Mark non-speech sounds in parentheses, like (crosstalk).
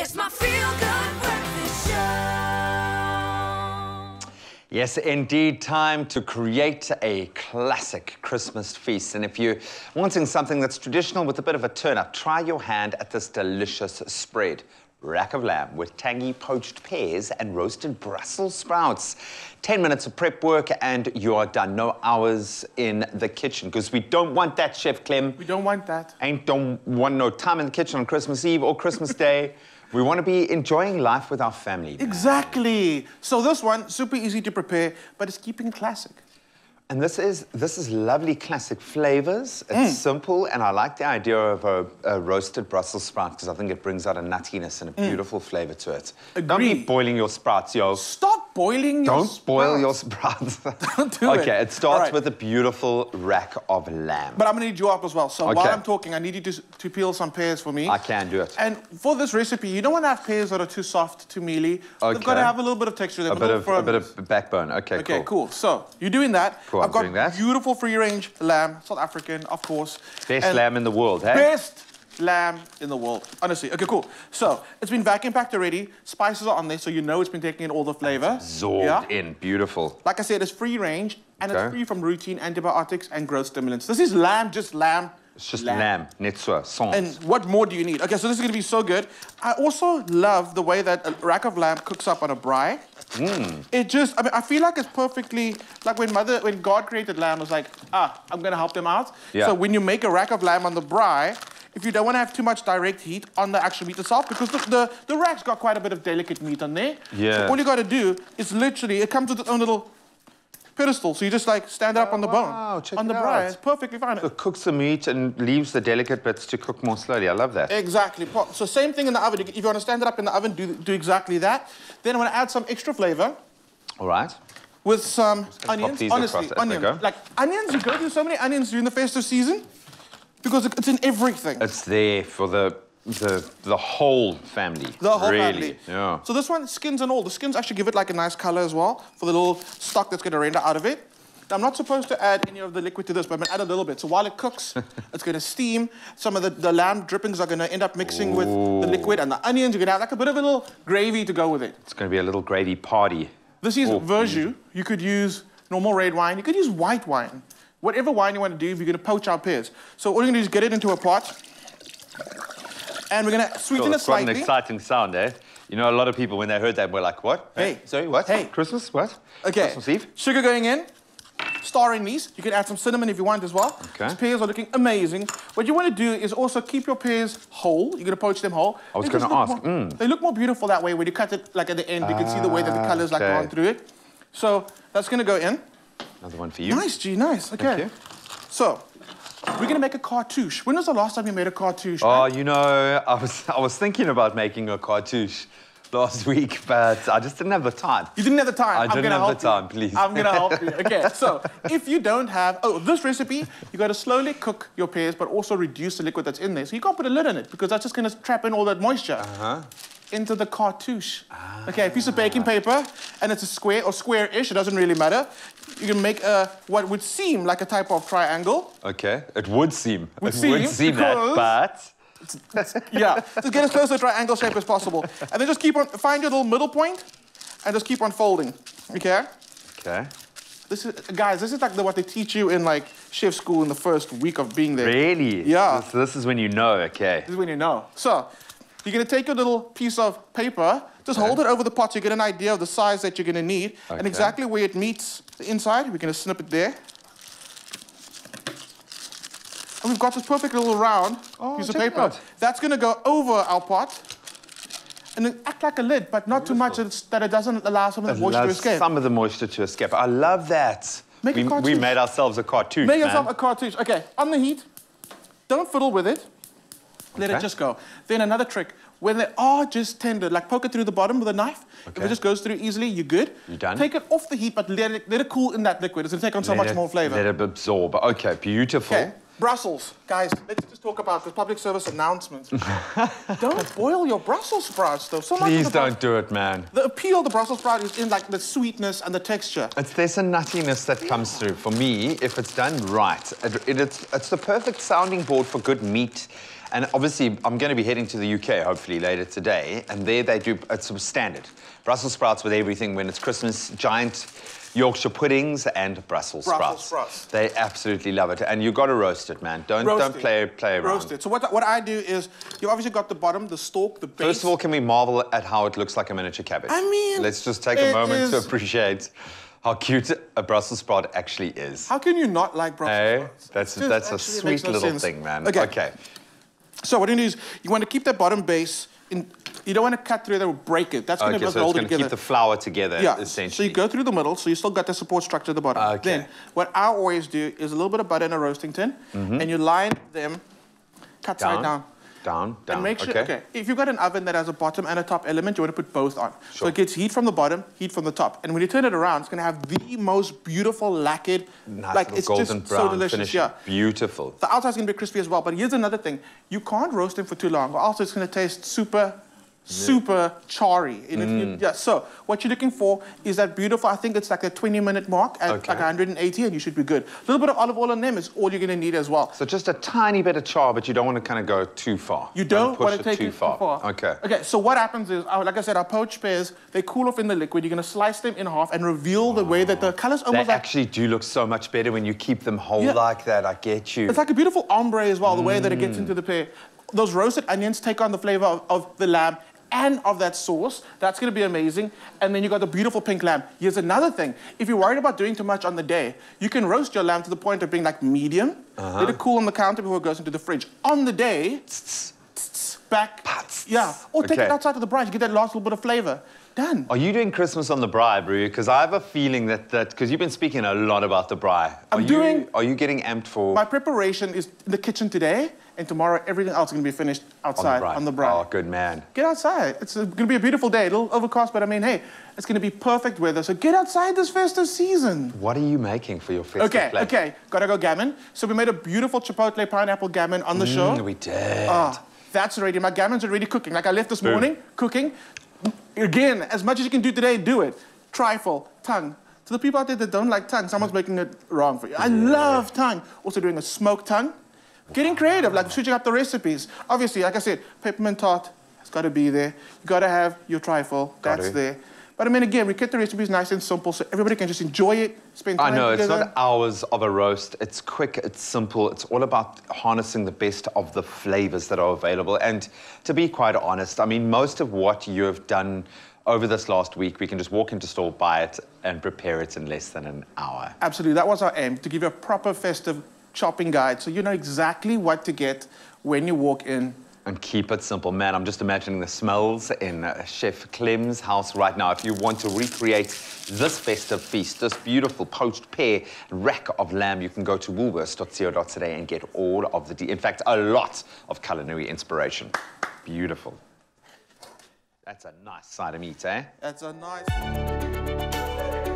It's my feel good breakfast show. Yes, indeed, time to create a classic Christmas feast. And if you're wanting something that's traditional with a bit of a turn up, try your hand at this delicious spread. Rack of lamb with tangy poached pears and roasted Brussels sprouts. 10 minutes of prep work and you are done. No hours in the kitchen because we don't want that, Chef Clem. We don't want that. Ain't don't want no time in the kitchen on Christmas Eve or Christmas (laughs) Day. We want to be enjoying life with our family. Exactly. So this one, super easy to prepare, but it's keeping classic. And this is this is lovely classic flavors. It's mm. simple, and I like the idea of a, a roasted Brussels sprout because I think it brings out a nuttiness and a mm. beautiful flavor to it. Don't be boiling your sprouts, yo. Stop boiling your Don't boil your sprouts. (laughs) Don't do it. okay, it starts right. with a beautiful rack of lamb. But I'm gonna need your help as well. So while I'm talking, I need you to, to peel some pears for me. I can do it. And for this recipe, you don't want to have pears that are too soft, too mealy. Okay. They've got to have a little bit of texture. They've a got bit little of a bit of backbone. Okay, Okay, cool. cool. So you're doing that. Cool, I've I'm got doing that. beautiful free-range lamb, South African, of course. Best And lamb in the world, hey? Best lamb in the world, honestly. Okay, cool. So it's been vacuum packed already. Spices are on there, so you know it's been taking in all the flavor. Absorbed Yeah. in, beautiful. Like I said, it's free range and Okay. it's free from routine antibiotics and growth stimulants. This is lamb, just lamb. It's just lamb, netsua, sans. And what more do you need? Okay, so this is gonna be so good. I also love the way that a rack of lamb cooks up on a braai. Mm. It just, I mean, I feel like it's perfectly, like when mother, when God created lamb, it was like, ah, I'm gonna help them out. Yeah. So when you make a rack of lamb on the braai, if you don't wanna have too much direct heat on the actual meat itself, because the, the, the rack's got quite a bit of delicate meat on there. Yeah. So all you gotta do is literally, it comes with its own little pedestal, so you just like stand it up on the bone. wow, check on it the braai, out. it's perfectly fine. It cooks the meat and leaves the delicate bits to cook more slowly. I love that. Exactly. So same thing in the oven. If you want to stand it up in the oven, do, do exactly that. Then I want to add some extra flavor All right. with some onions. Honestly, across onions. Like onions, you go through so many onions during the festive season because it's in everything. It's there for the the the whole family. the whole really. family. Yeah. So this one, skins and all. The skins actually give it like a nice color as well for the little stock that's going to render out of it. Now, I'm not supposed to add any of the liquid to this, but I'm going to add a little bit. So while it cooks, (laughs) it's going to steam. Some of the, the lamb drippings are going to end up mixing with the liquid and the onions. You're going to have like a bit of a little gravy to go with it. It's going to be a little gravy party. This is Oh, verjus. Mm. You could use normal red wine. You could use white wine. Whatever wine you want to do, if you're going to poach our pears. So all you're going to do is get it into a pot. And we're going to sweeten Cool, it it's quite an exciting sound, eh? You know, a lot of people when they heard that were like, "What? Hey. sorry, what? Hey. Christmas? What? Okay. Christmas Eve? Sugar going in. Star anise. You can add some cinnamon if you want as well. Okay. These pears are looking amazing. What you want to do is also keep your pears whole. You're going to poach them whole. I was gonna look ask, mm. They look more beautiful that way when you cut it like at the end. You can see the way that the colors like okay. run through it. So that's going to go in. Another one for you. Nice, G, nice. Okay. So, we're gonna make a cartouche. When was the last time you made a cartouche? Oh, man? you know, I was (laughs) I was thinking about making a cartouche last (laughs) week, but I just didn't have the time. You didn't have the time. I I'm didn't have the help time, you. please. I'm gonna help you. (laughs) Okay, so if you don't have, oh, this recipe, you gotta slowly cook your pears, but also reduce the liquid that's in there. So you can't put a lid on it because that's just gonna trap in all that moisture Uh-huh. Into the cartouche. Ah. Okay, a piece of baking paper, and it's a square or square-ish. It doesn't really matter. You can make a what would seem like a type of triangle. Okay, it would seem. Would it would seem, seem because- that, Yeah, just get as close to a triangle shape as possible. And then just keep on, find your little middle point and just keep on folding, okay? okay. This is, guys, this is like the, what they teach you in like chef school in the first week of being there. Really? Yeah. This, this is when you know. Okay. This is when you know. So, you're gonna take your little piece of paper, just hold it over the pot so you get an idea of the size that you're gonna need and exactly where it meets the inside. We're gonna snip it there. And we've got this perfect little round Oh, piece of paper. That's gonna go over our pot and then act like a lid, but not too much that it's- that it doesn't allow some of the It moisture to escape. some of the moisture to escape. I love that. Make a we, we made ourselves a cartouche, Make man. yourself a cartouche. Okay, on the heat. Don't fiddle with it. Let it just go. Then another trick. When they are just tender, like poke it through the bottom with a knife. If it just goes through easily, you're good. You're done? Take it off the heat, but let it, let it cool in that liquid. It's gonna take on so Let much it- more flavor. Let it absorb. Okay, beautiful. Okay, Brussels. Guys, let's just talk about this public service announcement. (laughs) don't boil your Brussels sprouts, though. So Please don't do it, man. The appeal of the Brussels sprout is in like the sweetness and the texture. It's, there's a nuttiness that comes through. For me, if it's done right, it, it- it's, it's the perfect sounding board for good meat And obviously, I'm going to be heading to the UK hopefully later today, and there they do it's sort of standard Brussels sprouts with everything when it's Christmas. Giant Yorkshire puddings and Brussels, Brussels sprouts. sprouts. They absolutely love it, and you've got to roast it, man. Don't don't Roasted. play play around. Roasted. So what, what I do is, you obviously got the bottom, the stalk, the base. First of all, can we marvel at how it looks like a miniature cabbage? I mean, let's just take a it moment to appreciate how cute a Brussels sprout actually is. how can you not like Brussels Hey, sprouts? that's It that's a sweet no little sense. thing, man. Okay. okay. So what you do is, you want to keep that bottom base, in, you don't want to cut through that or break it. That's going Okay, to so hold it going to together. keep the flower together, Yeah, so you go through the middle, so you still got the support structure at the bottom. Okay. Then, what I always do is a little bit of butter in a roasting tin, and you line them, cut side Mm-hmm. down, down. down. And make sure, okay. okay. if you've got an oven that has a bottom and a top element, you want to put both on. So it gets heat from the bottom, heat from the top. And when you turn it around, it's going to have the most beautiful lacquered, Nice like it's golden just brown so delicious. finish. Yeah. Beautiful. The outside's going to be crispy as well. But here's another thing. You can't roast them for too long, or else it's going to taste super, super charry. And if Mm. you, yeah, so what you're looking for is that beautiful, I think it's like a 20 minute mark at Okay. like 180 and you should be good. A little bit of olive oil on them is all you're going to need as well. So just a tiny bit of char, but you don't want to kind of go too far. You don't push want to it take too it far. too far. Okay. Okay. So what happens is, like I said, our poached pears they cool off in the liquid. You're gonna slice them in half and reveal the way that the colors They almost like actually do look so much better when you keep them whole Yeah. like that. I get you. it's like a beautiful ombre as well. The way that it Mm. gets into the pear. Those roasted onions take on the flavor of, of the lamb. And of that sauce, that's gonna be amazing. And then you got the beautiful pink lamb. Here's another thing: if you're worried about doing too much on the day, you can roast your lamb to the point of being like medium. Uh-huh. Let it cool on the counter before it goes into the fridge. On the day, back, yeah, or take it outside of the braai. You get that last little bit of flavor. Done. Are you doing Christmas on the braai, Brew? Because I have a feeling that that because you've been speaking a lot about the. I'm are you, doing- Are you getting amped for My preparation is in the kitchen today, and tomorrow everything else is going to be finished outside on the braai. Oh, good man. Get outside. It's going to be a beautiful day. A little overcast, but I mean, hey, it's going to be perfect weather. So get outside this festive season. What are you making for your festive Okay, plate? okay. Gotta go gammon. So we made a beautiful chipotle pineapple gammon on the show. Mm, we did. Ah, that's already, my gammon's are already cooking. Like I left this Boom. morning, cooking. Again, as much as you can do today, do it. Trifle, tongue. To the people out there that don't like tongue, someone's making it wrong for you. I love tongue. Also doing a smoked tongue. Getting creative, like switching up the recipes. Obviously, like I said, peppermint tart has got to be there. You got to have your trifle. Got That's to. there. But I mean, again, we kept the recipes nice and simple so everybody can just enjoy it, spend I time know, it's together. not hours of a roast. It's quick, it's simple. It's all about harnessing the best of the flavors that are available. And to be quite honest, I mean, most of what you have done over this last week, we can just walk into store, buy it, and prepare it in less than an hour. Absolutely, that was our aim to give you a proper festive shopping guide so you know exactly what to get when you walk in. And keep it simple. Man, I'm just imagining the smells in uh, Chef Clem's house right now. If you want to recreate this festive feast, this beautiful poached pear rack of lamb, you can go to woolworths.co.za and get all of the, in fact, a lot of culinary inspiration. Beautiful. That's a nice side of meat, eh? That's a nice.